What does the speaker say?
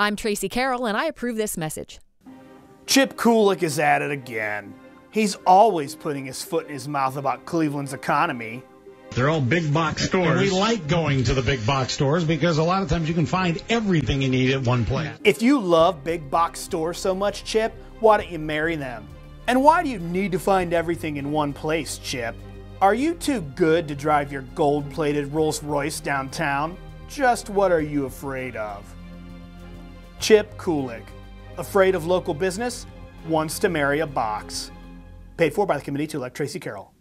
I'm Tracey Carroll, and I approve this message. Chip Kullik is at it again. He's always putting his foot in his mouth about Cleveland's economy. They're all big box stores. And we like going to the big box stores because a lot of times you can find everything you need at one place. If you love big box stores so much, Chip, why don't you marry them? And why do you need to find everything in one place, Chip? Are you too good to drive your gold plated Rolls Royce downtown? Just what are you afraid of? Chip Kullik. Afraid of local business? Wants to marry a box. Paid for by the committee to elect Tracey Carroll.